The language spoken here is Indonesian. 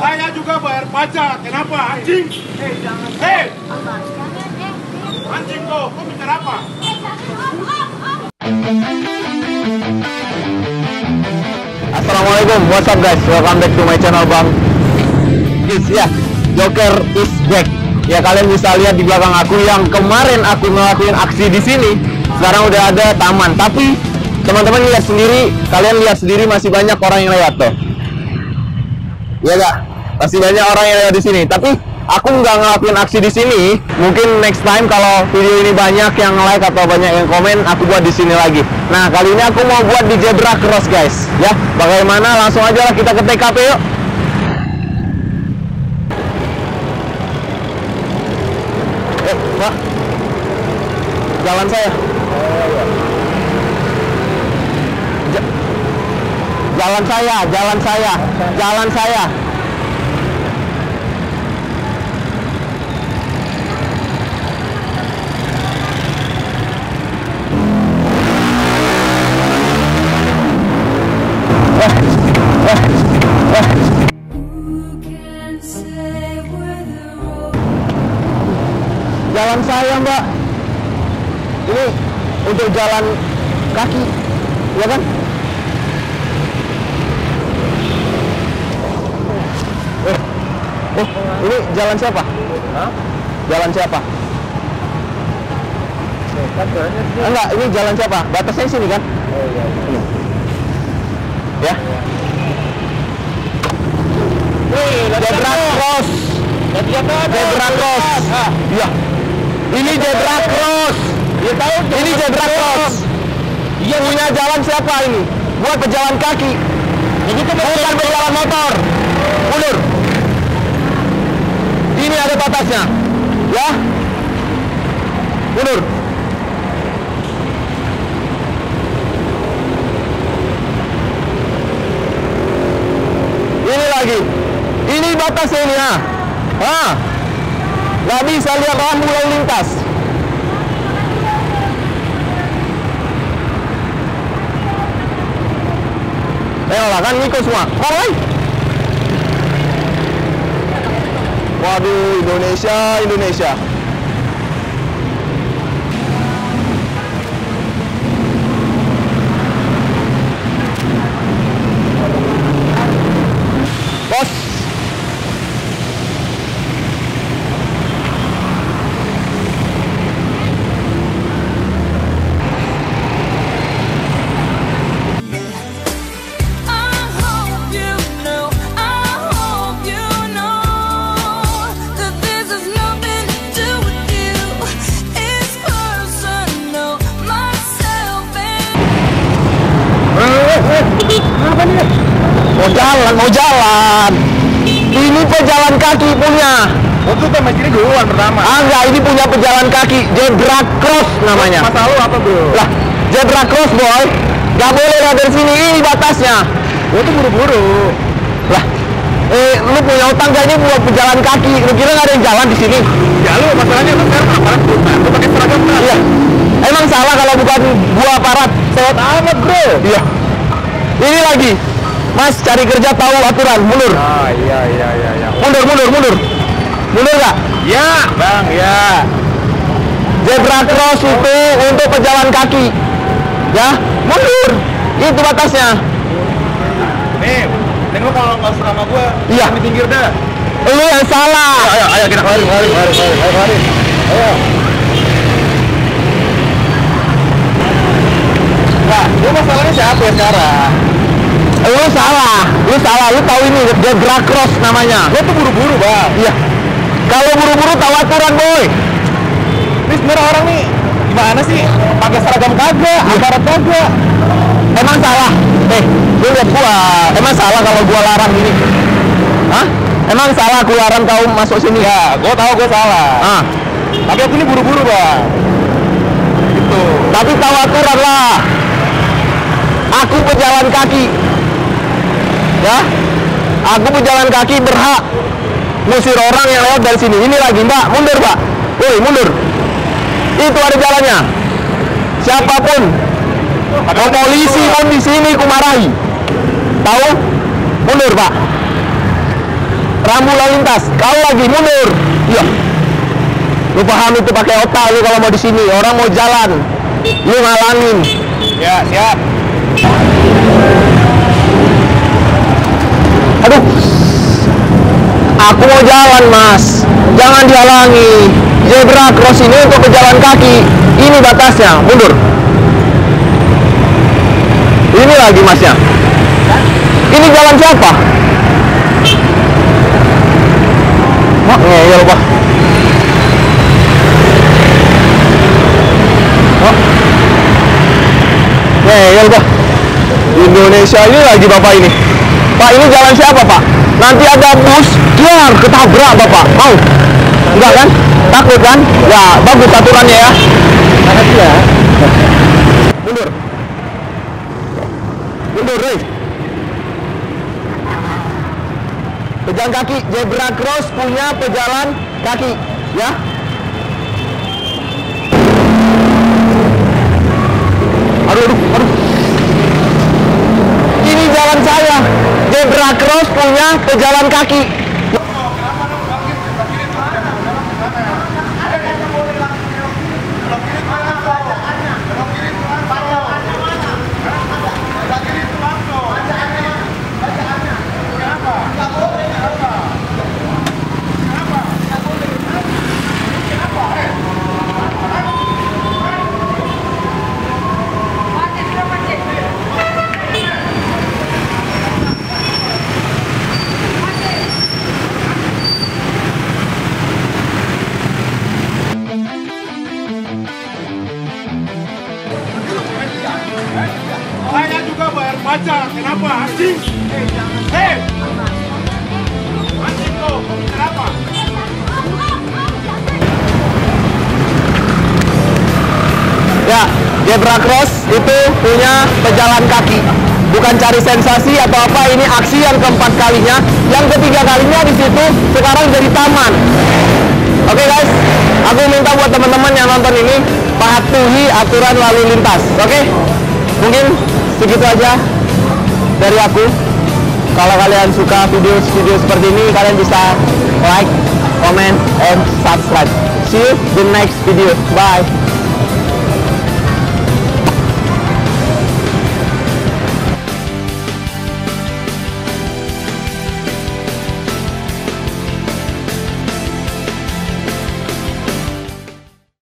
Saya juga bayar pajak. Kenapa anjing? Hei, anjing kau, kau bicara apa? Assalamualaikum, what's up guys? Welcome back to my channel Bang. Yes, ya, Joker is back. Ya kalian bisa lihat di belakang aku yang kemarin aku ngelakuin aksi di sini. Sekarang udah ada taman, tapi teman-teman lihat sendiri, kalian lihat sendiri masih banyak orang yang lewat tuh. Iya gak? Masih banyak orang yang lewat di sini. Tapi aku nggak ngelakuin aksi di sini. Mungkin next time kalau video ini banyak yang like atau banyak yang komen, aku buat di sini lagi. Nah kali ini aku mau buat di zebra cross guys. Ya, bagaimana? Langsung aja lah kita ke TKP yuk. Eh, Pak. Jalan saya. Ja- jalan saya, jalan saya, jalan saya. Jalan saya, Mbak. Ini untuk jalan kaki, ya kan? Oh, ini jalan siapa? Jalan siapa? Enggak, ini jalan siapa? Batasnya sini kan? Ini. Ya. Zebra cross. Zebra cross. Iya. Ini zebra cross. Ya tahu. Ini zebra cross. Iya punya jalan siapa ini? Buat pejalan kaki. Ini tuh bukan pejalan motor. Mundur. Ini ada batasnya. Ya. Mundur. Ini lagi. Ini batasnya ini ah. Ah. Nggak bisa lihat rambu lalu lintas. Ayolah kan ngikut semua. Mulai. Waduh, Indonesia, Indonesia. Mau jalan, mau jalan. Ini pejalan kaki punya. Oh, itu sama sini duluan pertama. Ah enggak, ini punya pejalan kaki. Zebra cross namanya. Masalah lu apa, Bro? Lah, zebra cross boy. Gak boleh lewat dari sini, ini batasnya. Gua tuh buru-buru. Lah, eh, lu punya utang kayaknya buat pejalan kaki. Lu kira nggak ada yang jalan di sini? Ya lu masalahnya lu sekarang aparat bukan. Lu pakai seragam kan? Iya. Emang salah kalau bukan gua aparat? Sewot amat, Bro. Iya. Ini lagi. Mas cari kerja tahu aturan, mundur. Ah, iya iya iya iya. Mundur, mundur, mundur. Mundur nggak? Ya, Bang, ya. Zebra cross itu untuk pejalan kaki. Ya, mundur. Itu batasnya. Nih, lu kalau nggak sama gua, Iya. di pinggir dah. Lu yang salah. Ayo, ayo kita keluarin, keluarin, keluarin, keluarin, ayo. Ayo. Nah, lu masalahnya siapa ya sekarang? Lu salah. Lu salah. Lu tahu ini zebra cross namanya. Lu tuh buru-buru, Bang. Iya. Kalau buru-buru tahu aturan, boy. Ini sebenarnya orang nih gimana sih? Pakai seragam kagak, aparat kagak. Emang salah? Eh, lu lihat gua. Emang salah kalau gua larang gini? Hah? Emang salah aku larang kau masuk sini? Ya, gua tahu gua salah. Ah, Tapi aku ini buru-buru, Bang. Gitu. tapi tahu aturan lah. Aku pejalan kaki. Ya? Aku pejalan kaki berhak musir orang yang lewat dari sini. Ini lagi, Mbak. Mundur, Mbak. Woi, mundur. Itu ada jalannya. Siapa pun. Mau polisi pun di sini kumarahi. Tahu? mundur pak rambu lalu lintas kalau lagi mundur iya lu paham itu pakai otak lu kalau mau di sini orang mau jalan lu ngalangin Ya, siap. Aduh. Aku mau jalan mas. Jangan dihalangi. Zebra cross ini untuk pejalan kaki. Ini batasnya. Mundur. Ini lagi masnya. Ini jalan siapa? Mak ngeyel pak ngeyel pak Indonesia ini lagi bapak ini Pak ini jalan siapa pak? Nanti ada bus Kiar ketabrak bapak Mau? Enggak kan? Takut kan? Ya bagus aturannya ya Makasih ya Mundur Mundur Rey Pejalan kaki Zebra cross punya pejalan kaki Ya pejalan kaki Saya juga bayar pajak. Kenapa? Anjing. Hei. Anjing kau. Kenapa? Ya, Zebra Cross itu punya pejalan kaki. Bukan cari sensasi atau apa, ini aksi yang keempat kalinya. Yang ketiga kalinya di situ sekarang jadi taman. Oke guys, aku minta buat teman-teman yang nonton ini patuhi aturan lalu lintas. Oke, mungkin segitu aja dari aku. Kalau kalian suka video-video seperti ini, kalian bisa like, comment, and subscribe. See you the next video. Bye.